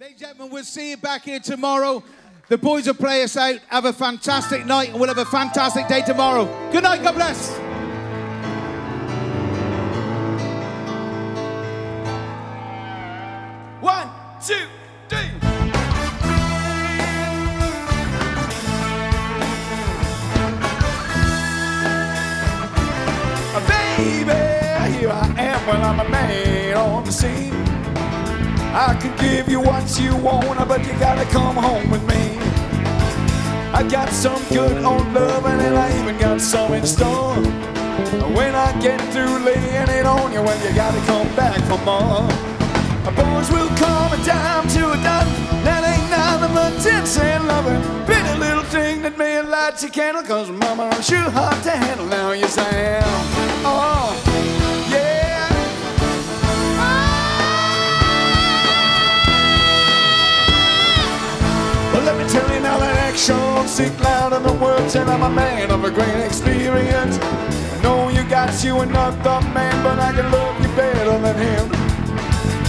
Ladies and gentlemen, we'll see you back here tomorrow. The boys will play us out. Have a fantastic night, and we'll have a fantastic day tomorrow. Good night. God bless. One, two, three. Baby, here I am. Well, I'm a man on the scene. I can give you what you want, but you gotta come home with me. I got some good old loving, and I even got some in store. When I get through laying it on you, well, you gotta come back for more. Boys will come a dime to a dime. That ain't nothing but tits and loving. Pretty little thing that may light your candle. Cause mama, I'm sure hard to handle now. Yes, I am. Oh, Let me tell you now that action speak louder than words, and I'm a man of a great experience. I know you got you another man, but I can love you better than him.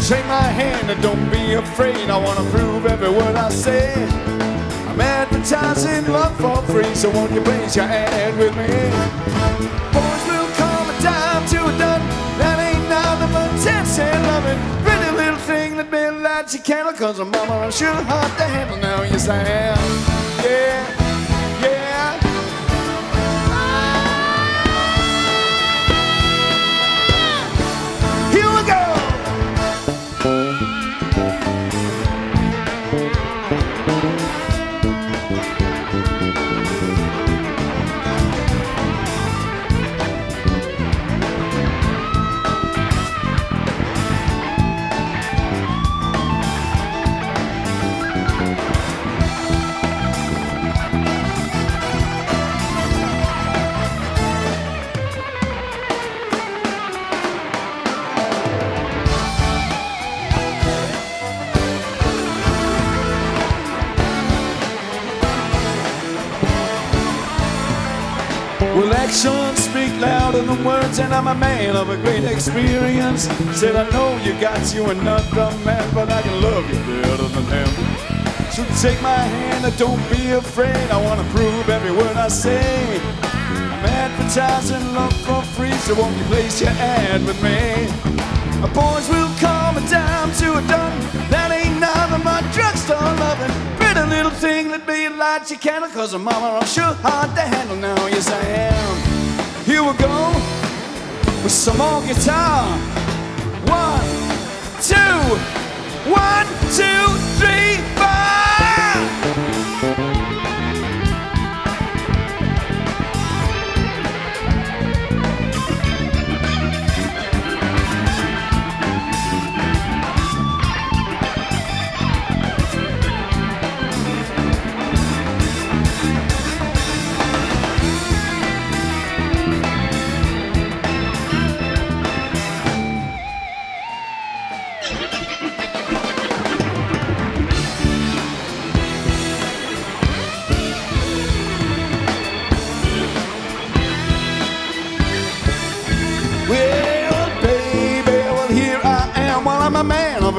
Take my hand and don't be afraid. I wanna prove every word I say. I'm advertising love for free, so won't you raise your hand with me? Light your candle, cause I'm mama, I'm sure hard to handle now. Yes, I am. Yeah, yeah. Here Well, actions speak louder than words, and I'm a man of a great experience. Said I know you got you another man, but I can love you better than him. So take my hand and don't be afraid. I wanna prove every word I say. I'm advertising love for free, so won't you place your ad with me? Boys will come a dime to a done. That that be light your candle. Cause I'm mama, I'm sure hard to handle now. Yes, I am. Here we go with some more guitar. One, two, one, two, three,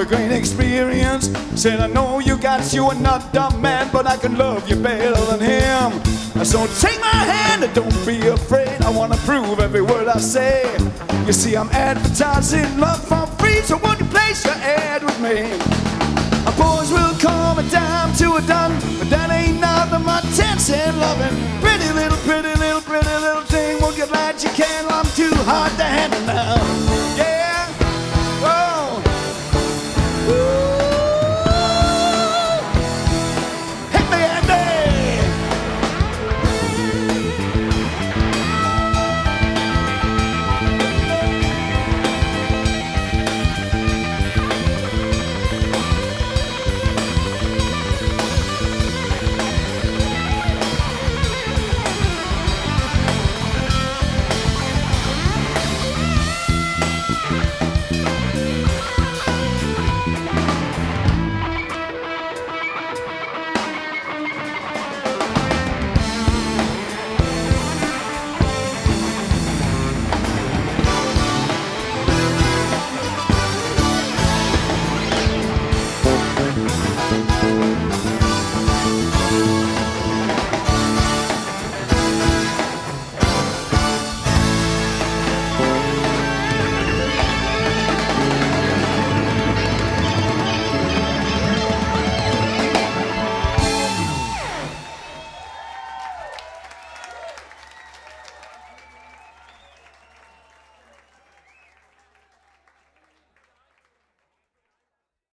a great experience. Said, I know you got you another man, but I can love you better than him. So take my hand and don't be afraid. I want to prove every word I say. You see, I'm advertising love for free, so won't you place your ad with me? Our boys will come a dime to a done, but that ain't nothing but tense and loving. Pretty little, pretty little, pretty little thing. Won't you glad you can? I'm too hard to handle